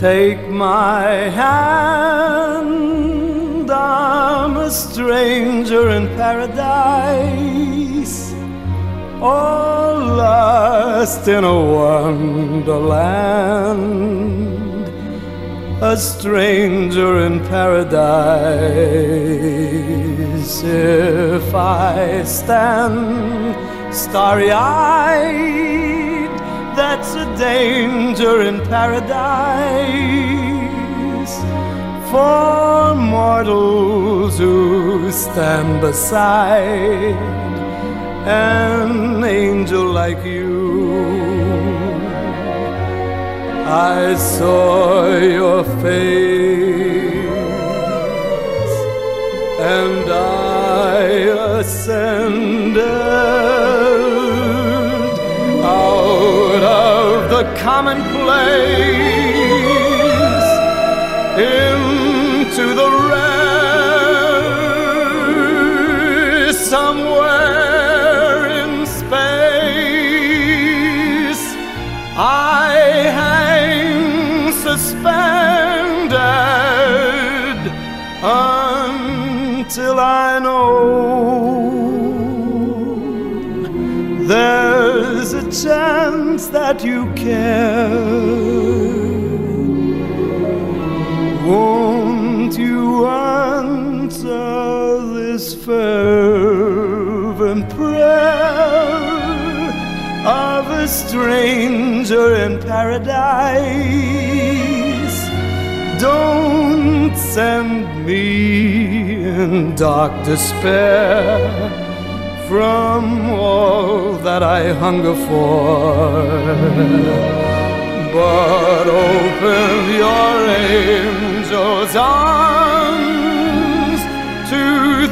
Take my hand, I'm a stranger in paradise, all lost in a wonderland, a stranger in paradise. If I stand starry eyed, that's a danger in paradise for mortals who stand beside an angel like you. I saw your face and I ascended the commonplace into the rare somewhere in space. I hang suspended until I know chance that you care. Won't you answer this fervent prayer of a stranger in paradise? Don't send me in dark despair from all that I hunger for. But open your angel's arms to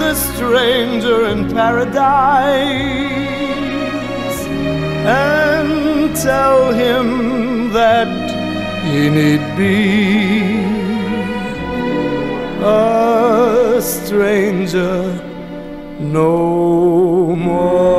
the stranger in paradise and tell him that he need be a stranger no humor.